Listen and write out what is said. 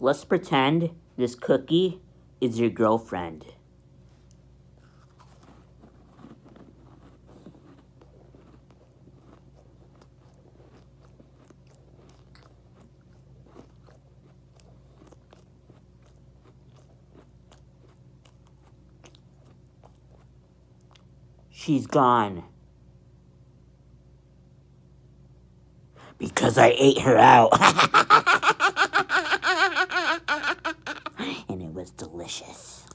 Let's pretend this cookie is your girlfriend. She's gone. Because I ate her out. and it was delicious.